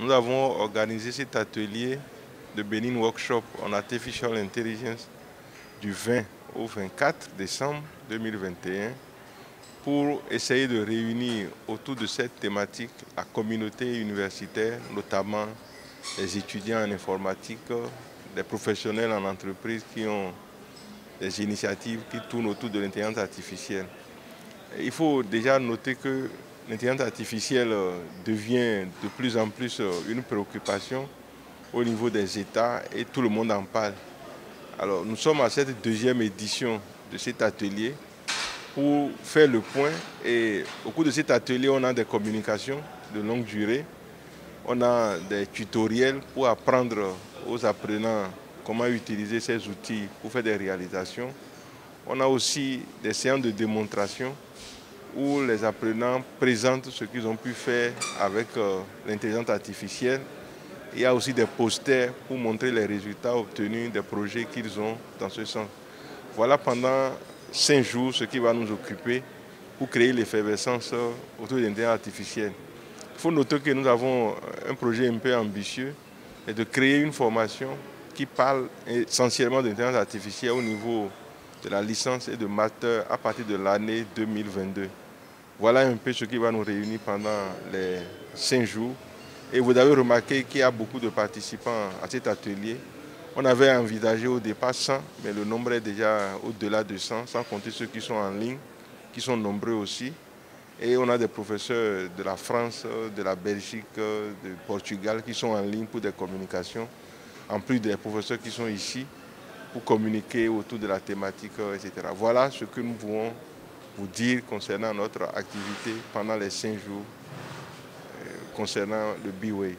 nous avons organisé cet atelier de Benin Workshop en Artificial Intelligence du 20 au 24 décembre 2021 pour essayer de réunir autour de cette thématique la communauté universitaire, notamment les étudiants en informatique, les professionnels en entreprise qui ont des initiatives qui tournent autour de l'intelligence artificielle. Il faut déjà noter que l'intelligence artificielle devient de plus en plus une préoccupation au niveau des États et tout le monde en parle. Alors nous sommes à cette deuxième édition de cet atelier pour faire le point et au cours de cet atelier on a des communications de longue durée, on a des tutoriels pour apprendre aux apprenants comment utiliser ces outils pour faire des réalisations. On a aussi des séances de démonstration où les apprenants présentent ce qu'ils ont pu faire avec euh, l'intelligence artificielle. Il y a aussi des posters pour montrer les résultats obtenus des projets qu'ils ont dans ce sens. Voilà pendant cinq jours ce qui va nous occuper pour créer l'effervescence autour de l'intelligence artificielle. Il faut noter que nous avons un projet un peu ambitieux et de créer une formation qui parle essentiellement d'intelligence artificielle au niveau de la licence et de master à partir de l'année 2022. Voilà un peu ce qui va nous réunir pendant les cinq jours. Et vous avez remarqué qu'il y a beaucoup de participants à cet atelier. On avait envisagé au départ 100, mais le nombre est déjà au-delà de 100, sans compter ceux qui sont en ligne, qui sont nombreux aussi. Et on a des professeurs de la France, de la Belgique, du Portugal qui sont en ligne pour des communications, en plus des professeurs qui sont ici pour communiquer autour de la thématique, etc. Voilà ce que nous voulons vous dire concernant notre activité pendant les cinq jours euh, concernant le B-Way.